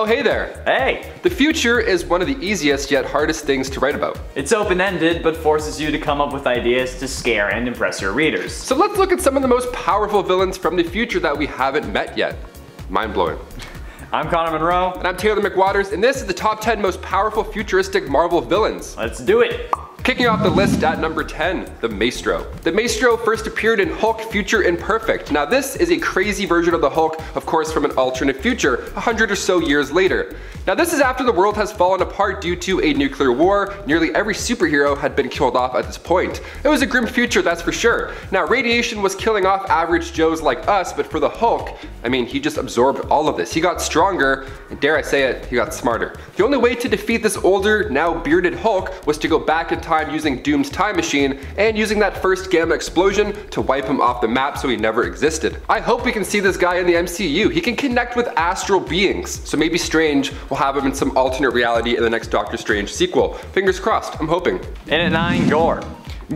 Oh hey there! Hey! The future is one of the easiest yet hardest things to write about. It's open-ended, but forces you to come up with ideas to scare and impress your readers. So let's look at some of the most powerful villains from the future that we haven't met yet. Mind blowing. I'm Connor Munro. And I'm Taylor McWatters, and this is the top 10 most powerful futuristic Marvel villains. Let's do it! Kicking off the list at number 10, the Maestro. The Maestro first appeared in Hulk Future Imperfect. Now this is a crazy version of the Hulk, of course from an alternate future, a hundred or so years later. Now this is after the world has fallen apart due to a nuclear war, nearly every superhero had been killed off at this point. It was a grim future that's for sure. Now radiation was killing off average Joes like us, but for the Hulk, I mean he just absorbed all of this. He got stronger, and dare I say it, he got smarter. The only way to defeat this older, now bearded Hulk was to go back in time time using Doom's time machine and using that first gamma explosion to wipe him off the map so he never existed. I hope we can see this guy in the MCU. He can connect with astral beings, so maybe Strange will have him in some alternate reality in the next Doctor Strange sequel. Fingers crossed, I'm hoping. In at 9, Gorr.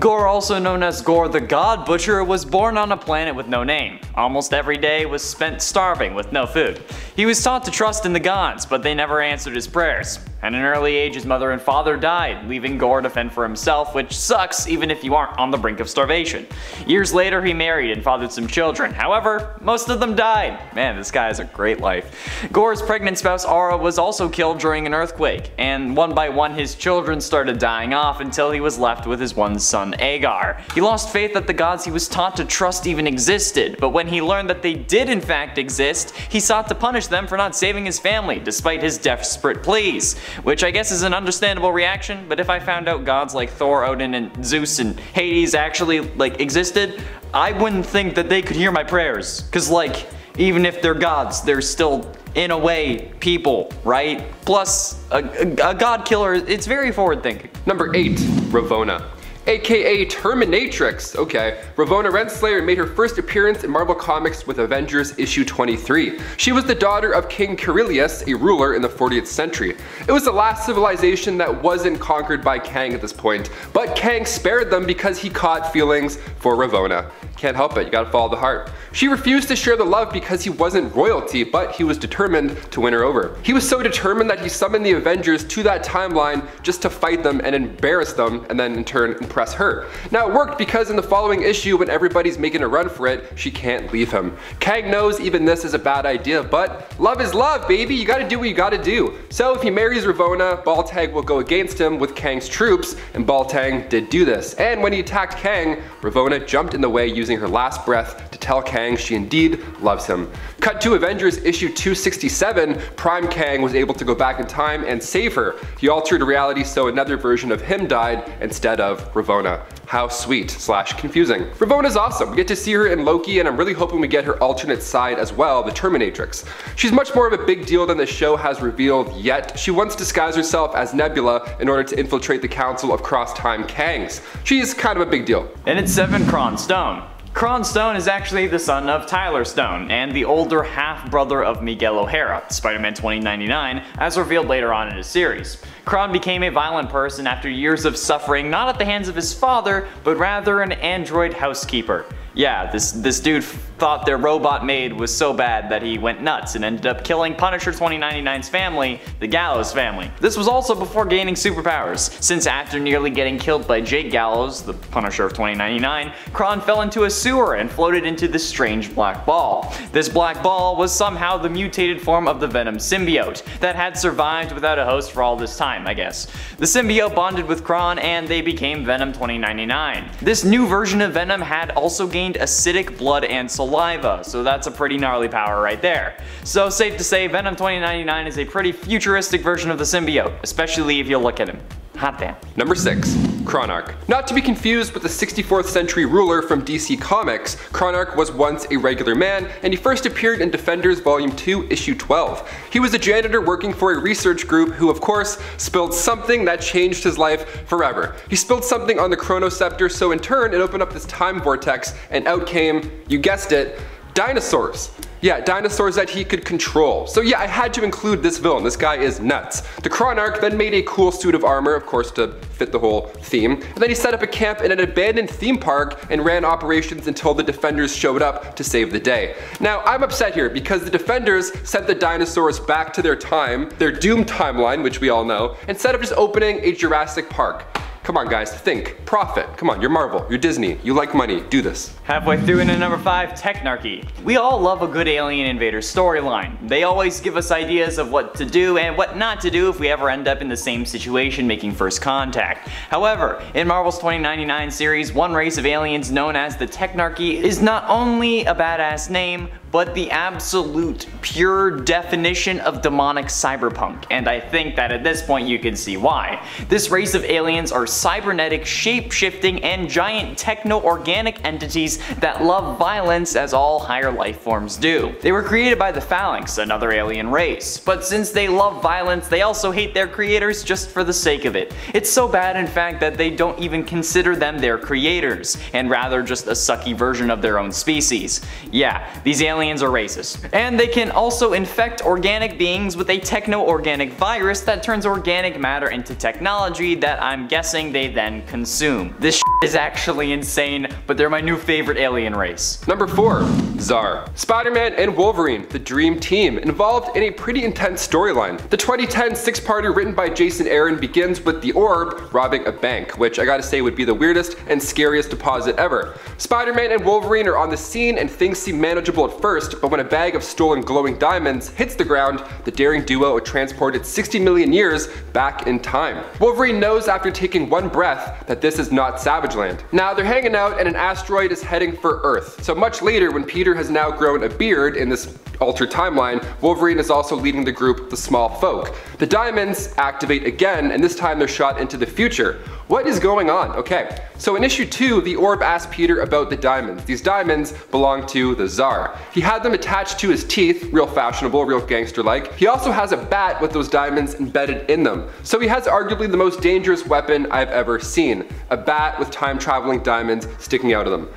Gorr, also known as Gorr the God Butcher, was born on a planet with no name. Almost every day was spent starving with no food. He was taught to trust in the gods, but they never answered his prayers. At an early age, his mother and father died, leaving Gorr to fend for himself, which sucks even if you aren't on the brink of starvation. Years later, he married and fathered some children. However, most of them died. Man, this guy has a great life. Gorr's pregnant spouse Aura was also killed during an earthquake, and one by one his children started dying off until he was left with his one son Agar. He lost faith that the gods he was taught to trust even existed, but when he learned that they did in fact exist, he sought to punish them for not saving his family, despite his desperate pleas. Which I guess is an understandable reaction, but if I found out gods like Thor, Odin, and Zeus and Hades actually like existed, I wouldn't think that they could hear my prayers. Cause like, even if they're gods, they're still in a way, people, right? Plus, a, a, a god killer, it's very forward thinking. Number 8. Ravonna aka Terminatrix. Okay, Ravonna Renslayer made her first appearance in Marvel Comics with Avengers issue 23. She was the daughter of King Kyrilius, a ruler in the 40th century. It was the last civilization that wasn't conquered by Kang at this point, but Kang spared them because he caught feelings for Ravonna. Can't help it, you gotta follow the heart. She refused to share the love because he wasn't royalty, but he was determined to win her over. He was so determined that he summoned the Avengers to that timeline just to fight them and embarrass them, and then in turn impress her. Now it worked because in the following issue, when everybody's making a run for it, she can't leave him. Kang knows even this is a bad idea, but love is love, baby. You gotta do what you gotta do. So if he marries Ravonna, Baltag will go against him with Kang's troops, and Baltag did do this. And when he attacked Kang, Ravonna jumped in the way using her last breath to tell Kang she indeed loves him. Cut to Avengers issue 267, Prime Kang was able to go back in time and save her. He altered reality so another version of him died instead of Ravonna. How sweet slash confusing. Ravonna's awesome. We get to see her in Loki and I'm really hoping we get her alternate side as well, the Terminatrix. She's much more of a big deal than the show has revealed yet. She once disguised herself as Nebula in order to infiltrate the Council of Cross-Time Kangs. She's kind of a big deal. And it's Seven Kron Stone. Kron Stone is actually the son of Tyler Stone, and the older half-brother of Miguel O'Hara, Spider-Man 2099, as revealed later on in his series. Kron became a violent person after years of suffering not at the hands of his father, but rather an android housekeeper. Yeah, this, this dude thought their robot maid was so bad that he went nuts and ended up killing Punisher 2099's family, the Gallows family. This was also before gaining superpowers, since after nearly getting killed by Jake Gallows, the Punisher of 2099, Kron fell into a sewer and floated into the strange black ball. This black ball was somehow the mutated form of the Venom symbiote that had survived without a host for all this time, I guess. The symbiote bonded with Kron and they became Venom 2099. This new version of Venom had also gained gained acidic blood and saliva, so that's a pretty gnarly power right there. So safe to say Venom 2099 is a pretty futuristic version of the symbiote, especially if you look at him. Hot damn. Number 6. Chronarch. Not to be confused with the 64th century ruler from DC Comics, Chronarch was once a regular man, and he first appeared in Defenders Volume 2, Issue 12. He was a janitor working for a research group who, of course, spilled something that changed his life forever. He spilled something on the Chronoscepter, so in turn, it opened up this time vortex, and out came, you guessed it, Dinosaurs. Yeah, dinosaurs that he could control. So yeah, I had to include this villain. This guy is nuts. The Chronarch then made a cool suit of armor, of course, to fit the whole theme. And then he set up a camp in an abandoned theme park and ran operations until the defenders showed up to save the day. Now, I'm upset here because the defenders sent the dinosaurs back to their time, their doom timeline, which we all know, instead of just opening a Jurassic Park. Come on guys, think, profit. Come on, you're Marvel, you're Disney, you like money, do this. Halfway through into number 5, Technarchy. We all love a good Alien Invader storyline. They always give us ideas of what to do and what not to do if we ever end up in the same situation making first contact. However, in Marvel's 2099 series, one race of aliens known as the Technarchy is not only a badass name, but the absolute pure definition of demonic cyberpunk, and I think that at this point you can see why. This race of aliens are cybernetic, shape-shifting, and giant techno-organic entities that love violence as all higher life forms do. They were created by the Phalanx, another alien race, but since they love violence, they also hate their creators just for the sake of it. It's so bad in fact that they don't even consider them their creators, and rather just a sucky version of their own species. Yeah, these aliens aliens are racist. And they can also infect organic beings with a techno-organic virus that turns organic matter into technology that I'm guessing they then consume. This is actually insane, but they're my new favorite alien race. Number 4. Czar. Spider-Man and Wolverine, the dream team, involved in a pretty intense storyline. The 2010 six-parter written by Jason Aaron begins with the Orb robbing a bank, which I gotta say would be the weirdest and scariest deposit ever. Spider-Man and Wolverine are on the scene and things seem manageable at first, first, but when a bag of stolen glowing diamonds hits the ground, the daring duo are transported 60 million years back in time. Wolverine knows after taking one breath that this is not Savage Land. Now they're hanging out and an asteroid is heading for Earth. So much later when Peter has now grown a beard in this altered timeline, Wolverine is also leading the group The Small Folk. The diamonds activate again and this time they're shot into the future. What is going on? Okay, so in issue 2, the orb asked Peter about the diamonds. These diamonds belong to the Czar. He had them attached to his teeth, real fashionable, real gangster-like. He also has a bat with those diamonds embedded in them. So he has arguably the most dangerous weapon I've ever seen. A bat with time-traveling diamonds sticking out of them.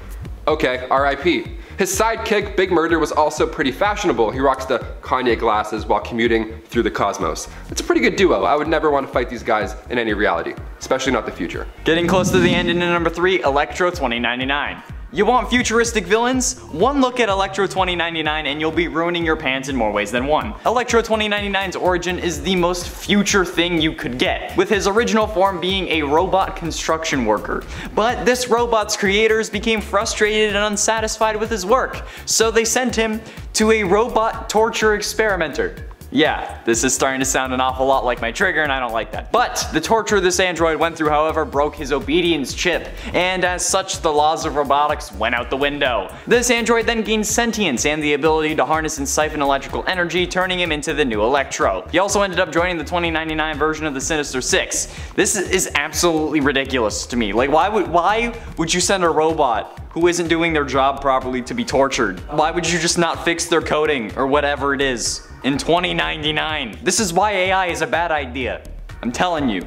Okay, RIP. His sidekick, Big Murder, was also pretty fashionable. He rocks the Kanye glasses while commuting through the cosmos. It's a pretty good duo. I would never want to fight these guys in any reality, especially not the future. Getting close to the end into number 3, Electro 2099. You want futuristic villains? One look at Electro 2099 and you'll be ruining your pants in more ways than one. Electro 2099's origin is the most future thing you could get, with his original form being a robot construction worker. But this robot's creators became frustrated and unsatisfied with his work, so they sent him to a robot torture experimenter. Yeah, this is starting to sound an awful lot like my trigger and I don't like that. But the torture this android went through however broke his obedience chip, and as such the laws of robotics went out the window. This android then gained sentience and the ability to harness and siphon electrical energy, turning him into the new Electro. He also ended up joining the 2099 version of the Sinister Six. This is absolutely ridiculous to me. Like why would, why would you send a robot who isn't doing their job properly to be tortured? Why would you just not fix their coding or whatever it is? In 2099. This is why AI is a bad idea. I'm telling you.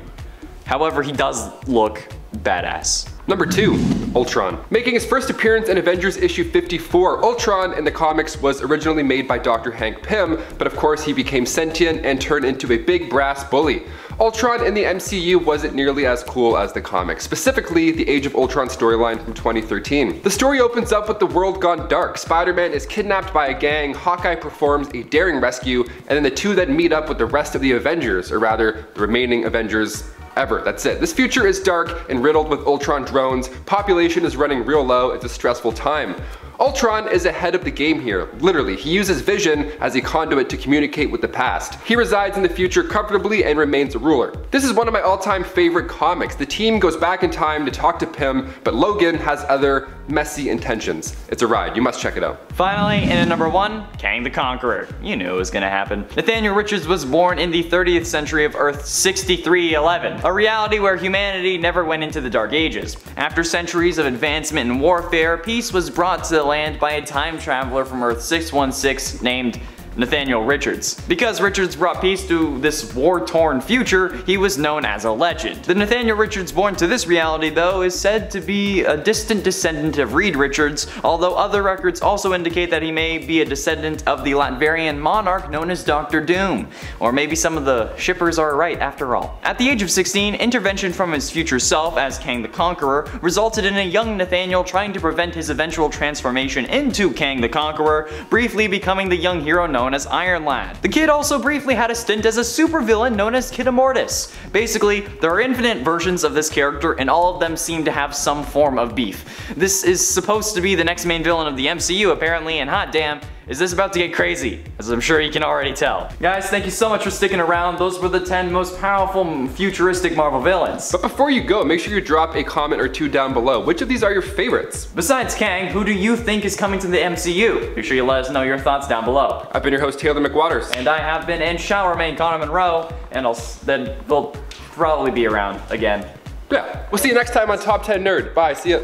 However, he does look badass. Number 2. Ultron. Making his first appearance in Avengers issue 54, Ultron in the comics was originally made by Dr. Hank Pym, but of course he became sentient and turned into a big brass bully. Ultron in the MCU wasn't nearly as cool as the comics, specifically the Age of Ultron storyline from 2013. The story opens up with the world gone dark. Spider-Man is kidnapped by a gang, Hawkeye performs a daring rescue, and then the two then meet up with the rest of the Avengers, or rather, the remaining Avengers ever. That's it. This future is dark and riddled with Ultron drones. Population is running real low. It's a stressful time. Ultron is ahead of the game here, literally. He uses vision as a conduit to communicate with the past. He resides in the future comfortably and remains a ruler. This is one of my all-time favorite comics. The team goes back in time to talk to Pym, but Logan has other messy intentions. It's a ride, you must check it out. Finally, in at number one, Kang the Conqueror. You knew it was gonna happen. Nathaniel Richards was born in the 30th century of Earth 6311, a reality where humanity never went into the Dark Ages. After centuries of advancement in warfare, peace was brought to the land by a time traveler from Earth 616 named Nathaniel Richards. Because Richards brought peace to this war-torn future, he was known as a legend. The Nathaniel Richards born to this reality, though, is said to be a distant descendant of Reed Richards, although other records also indicate that he may be a descendant of the Latverian monarch known as Doctor Doom. Or maybe some of the shippers are right after all. At the age of 16, intervention from his future self as Kang the Conqueror resulted in a young Nathaniel trying to prevent his eventual transformation into Kang the Conqueror, briefly becoming the young hero known as Iron Lad. The kid also briefly had a stint as a supervillain known as Kid Immortus. Basically, there are infinite versions of this character and all of them seem to have some form of beef. This is supposed to be the next main villain of the MCU apparently and hot damn, is this about to get crazy, as I'm sure you can already tell. Guys, thank you so much for sticking around. Those were the 10 most powerful futuristic Marvel villains. But before you go, make sure you drop a comment or two down below. Which of these are your favorites? Besides Kang, who do you think is coming to the MCU? Make sure you let us know your thoughts down below. I've been your host, Taylor McWatters. And I have been and shall remain Connor Munro, and I'll then we'll probably be around again. Yeah, we'll see you next time on Top 10 Nerd. Bye, see ya.